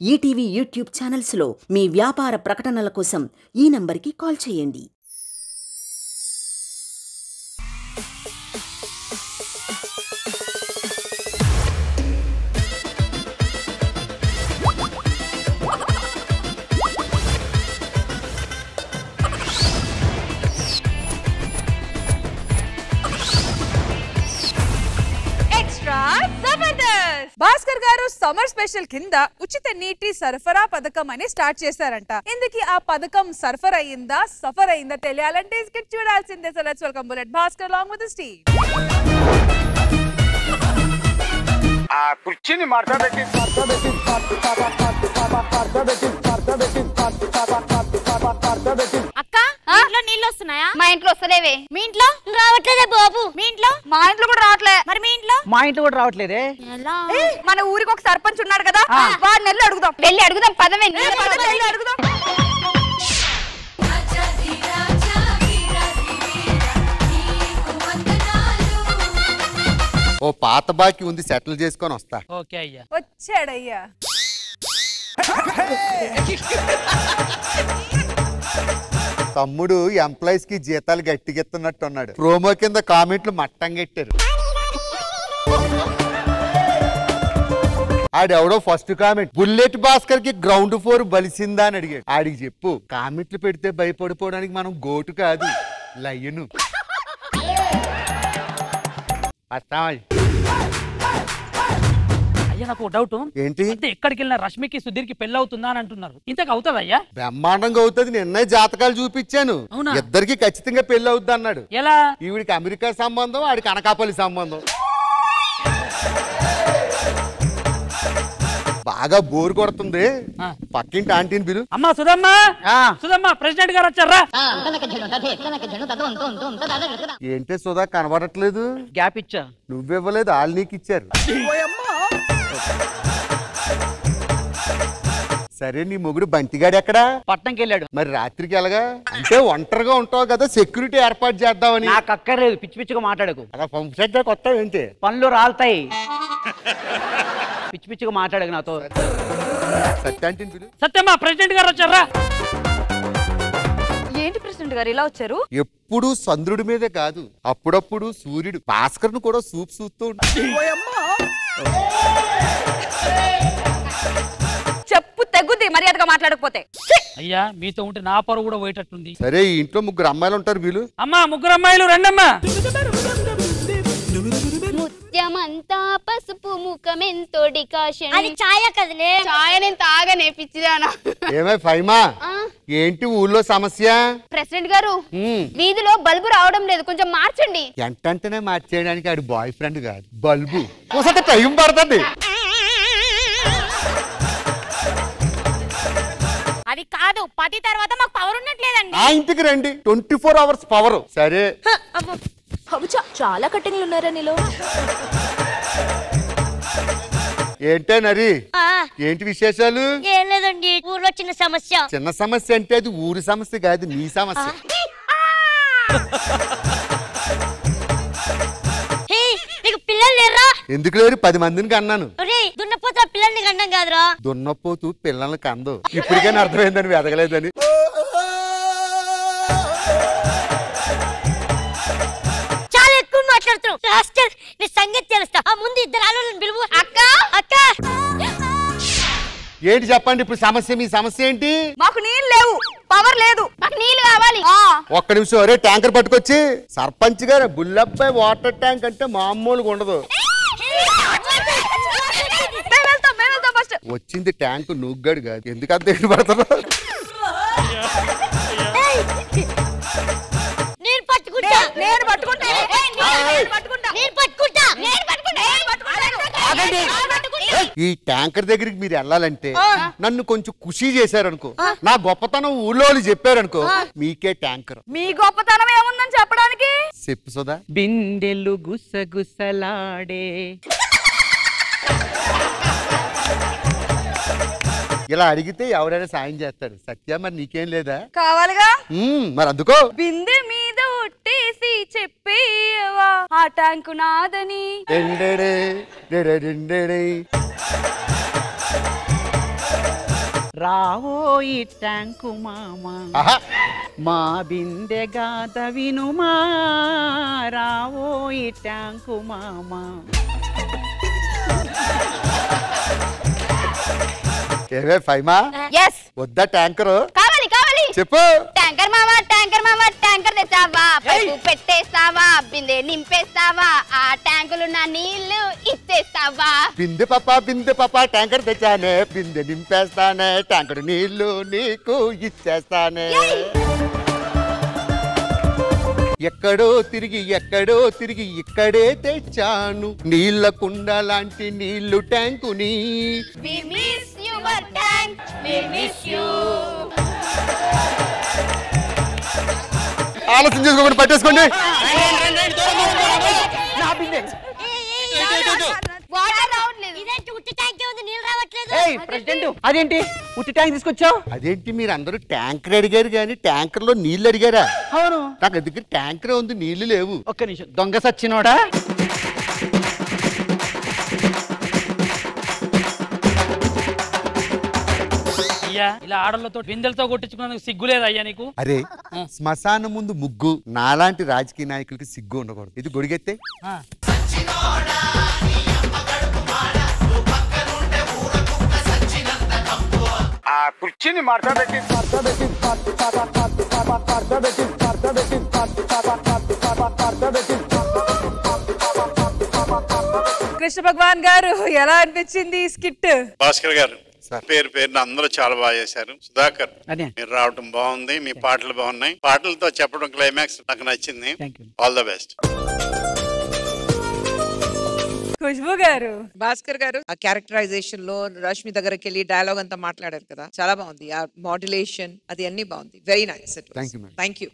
ETV YouTube ఛానల్స్లో మీ వ్యాపార ప్రకటనల కోసం ఈ నంబర్కి కాల్ చేయండి. సమ్మర్ స్పెషల్ కింద ఉచిత నీటి సరఫరా పథకం అని స్టార్ట్ చేశారంట ఇందుకు ఆ పథకం సరఫర్ అయ్యిందా సఫర్ అయ్యిందా తెలియాలంటే స్కిట్ చూడాల్సిందే so let's welcome Bullet Bhaskar long with Steve ఆ కుర్చీని మడత పెట్టి మడత పెట్టి మడత పెట్టి మడత పెట్టి మడత పెట్టి అక్క ఇంట్లో నీళ్ళు వస్తున్నాయా మా ఇంట్లో వస్తలేవే. మీ ఇంట్లో? రావట్లేదే బాబు. మీ ఇంట్లో? మా ఇంట్లో కూడా రావట్లే. మరి మీ ఇంట్లో? మా ఇంట్లో కూడా రావట్లేదే. మన ఊరికి ఒక సర్పంచ్ ఉన్నాడు కదా వాడిని వెళ్ళి అడుగుదాం. వెళ్ళి అడుగుదాం పదవే ఏ, పద, వెళ్ళి అడుగుదాం. ఓ పాత బాకి ఉంది సెటిల్ చేసుకొని వస్తా. ఓకే అయ్యా. వచ్చాడయ్యా. తమ్ముడు ఎంప్లాయీస్కి జీతాలు గట్టిగెత్తున్నట్టు ఉన్నాడు ప్రోమో కింద కామెంట్లు మట్టం గట్టారు. ఆడెవడో ఫస్ట్ కామెంట్ బుల్లెట్ భాస్కర్కి గ్రౌండ్ ఫ్లోర్ బలిసిందా? అని అడిగాడు. ఆడికి చెప్పు కామెంట్లు పెడితే భయపడిపోవడానికి మనం గోటు కాదు లయ్యను. వస్తామా? అయ్యా నాకు డౌట్. ఏంటి? అంటే ఎక్కడికి వెళ్ళినా రష్మికి సుధీర్కి పెళ్ళి అవుతుందా అని అంటున్నారు. ఇంతకు అవుతుంది అయ్యా బ్రహ్మాండంగా అవుతుంది. నిన్నే జాతకాలు చూపించాను. అవునా? ఇద్దరికి ఖచ్చితంగా పెళ్ళి అవుద్ది అన్నాడు. ఎలా? ఈవిడికి అమెరికా సంబంధం ఆడికి అనకాపల్లి సంబంధం. బాగా బోర్ కొడుతుంది. పక్కింటి ఆంటీని పిలు. అమ్మా సుధమ్మా! సుధమ్మా ప్రెసిడెంట్ గారు వచ్చారా? ఏంటి సుధా కనబడట్లేదు? గ్యాప్ ఇచ్చా. నువ్వివ్వలేదు వాళ్ళు నీకు ఇచ్చారు సరే నీ మొగుడు బంతిగాడు ఎక్కడా? పట్నంకి వెళ్ళాడు మరి రాత్రికి ఎలాగా? అంటే ఒంటరిగా ఉంటావు కదా సెక్యూరిటీ ఏర్పాటు చేద్దామని. నాకు అక్కర్లేదు పిచ్చి పిచ్చిగా మాట్లాడకు. అలా పంప్ సెట్ కొత్త ఏంటి? పనులు రాలుతాయి. పిచ్చి పిచ్చిగా మాట్లాడకు నాతో. సత్యాంటిని పిలు. సత్యమ్మా ప్రెసిడెంట్ గారు వచ్చారా? ఏంటి ప్రెసిడెంట్ గారు ఇలా వచ్చారు? ఎప్పుడు చంద్రుడి మీదే కాదు అప్పుడప్పుడు సూర్యుడు. భాస్కర్ను కూడా సూప్ చూస్తూ ఉంటాడు చెప్పు తెగుద్ది మర్యాదగా మాట్లాడకపోతే. అయ్యా మీతో ఉంటే నా పరువు కూడా పోయేటట్టుంది. సరే ఈ ఇంట్లో ముగ్గురు అమ్మాయిలు ఉంటారు వీళ్ళు. అమ్మా ముగ్గురు అమ్మాయిలు రండమ్మా. ముఖమెంతో డికాషన్ అది ఛాయ కదలే ఛాయ నేను తాగనే పిచ్చిదానా. ఏమై ఫైమా? ఏంటి ఊళ్ళో సమస్య? ప్రెసిడెంట్ గారు వీధిలో బల్బు రావడం లేదు కొంచెం మార్చండి. ఎంటంటనే మార్చేయడానికి ఆడి బాయ్ ఫ్రెండ్ కాదు బల్బు. ఒకసారి టైం పడుతుంది. అది కాదు పది తర్వాత మాకు పవర్ ఉన్నట్లేదండి ఆ ఇంటికి రండి ట్వంటీ ఫోర్ అవర్స్ పవర్ సరే. చాలా కట్టింగ్లు ఉన్నారా నీలో? ఏంటే నరి? ఏంటి విశేషాలు? ఏం లేదండి ఊర్లో చిన్న సమస్య. చిన్న సమస్య అంటే అది ఊరి సమస్య కాదు నీ సమస్య. హే నీకు పిల్లలు లేరా ఎందుకు లేరు? పది మందిని కన్నాను. ఒరే దున్నపోతే పిల్లల్ని కండం కాదురా. దున్నపోతూ పిల్లల్ని కందు. ఇప్పటికైనా అర్థమైందని వెదగలేదని నీ సంగతి తెలుస్తా. ఆ ముందు ఇద్దరు ఆలోచన పిలువు. అక్క! అక్క! ఏంటి చెప్పండి ఇప్పుడు సమస్య మీ సమస్య ఏంటి? మాకు నీళ్ళు లేవు. పవర్ లేదు. మాకు నీళ్ళు కావాలి. ఒక్క నిమిషం అరే ట్యాంకర్ పట్టుకొచ్చి. సర్పంచ్ గారు బుల్లబ్బాయి వాటర్ ట్యాంక్ అంటే మామూలుగా ఉండదు. వచ్చింది ట్యాంక్ నుగ్గాడు కాదు. ఎందుకు అంత ఎటు పడుతున్నావు నేను పట్టుకుంటా. నేను పట్టుకుంటా. నేను పట్టుకుంటా. ఈ ట్యాంకర్ దగ్గరికి మీరు వెళ్ళాలంటే నన్ను కొంచెం ఖుషి చేశారనుకో. నా గొప్పతనం ఊళ్ళో వాళ్ళు చెప్పారనుకో మీకే ట్యాంకర్. మీ గొప్పతనం ఏముందని చెప్పడానికి? చెప్పు సుధా బిందెలు గుసగుసలాడే. ఇలా అడిగితే ఎవరైనా సాయం చేస్తాడు సత్య మరి నీకేం లేదా? కావాలిగా? మరి అందుకో. బిందె ఒట్టేసి చెప్పేవా? ఆ ట్యాంకు నాదని. డెడెడెండెడే. రావోయి ట్యాంకు మామ. మా బిందె గాథ వినుమా. రావోయి ట్యాంకు మామ. ఏవే ఫైమా? ఎస్ వద్దా ట్యాంకరు? చెప్పు. ట్యాంకర్ మామ ట్యాంకర్ మామ ట్యాంకర్ తెచ్చావా? పైపు పెట్టేస్తావా? బిందె నింపేస్తావా? ఆ ట్యాంకులు నా నీళ్ళు ఇచ్చేస్తావా? బిందె పాప బిందె పాప ట్యాంకర్ తెచ్చానే. బిందె నింపేస్తానే. ట్యాంకర్ నీళ్ళు నీకు ఇచ్చేస్తానే. ఎక్కడో తిరిగి ఎక్కడో తిరిగి ఇక్కడే తెచ్చాను. నీళ్ళ కుండ లాంటి నీళ్ళు ట్యాంకుని. రావట్లేదు ఏయ్ ప్రెసిడెంట్ అదేంటి? ఉట్టి ట్యాంక్ తీసుకొచ్చావు? అదేంటి మీరు అందరూ ట్యాంకర్ అడిగారు కానీ ట్యాంకర్లో నీళ్ళు అడిగారా? అవును. నాకు దగ్గర ట్యాంకర్ ఉంది నీళ్ళు లేవు. ఒక్క నిమిషం. దొంగ సచ్చినోడా? అయ్యా. ఇలా ఆడలతో బిందెలతో కొట్టించుకున్నందుకు సిగ్గులేదు అయ్యా నీకు? అరే శ్మశానం ముందు ముగ్గు నాలాంటి రాజకీయ నాయకులకి సిగ్గు ఉండకూడదు. ఇది గొడిగెత్తే. ఆ. ఆ కుర్చీని మార్చబెట్టి కృష్ణ భగవాన్ గారు ఎలా అనిపించింది ఈ స్కిట్? భాస్కర్ గారు. పేరు పేరున అందరూ చాలా బాగా చేశారు. సుధాకర్. మీరు రావడం బాగుంది మీ పాటలు బాగున్నాయి. పాటలతో చెప్పడం క్లైమాక్స్ నాకు నచ్చింది. Thank you all the best Khushbu garu. Bhaskar garu ఆ క్యారెక్టరైజేషన్లో రష్మి దగ్గరికి వెళ్ళి డైలాగ్ అంతా మాట్లాడారు కదా. చాలా బాగుంది. ఆ మాడ్యులేషన్ అది అన్ని బాగుంది. Very nice Thank you, madam. Thank you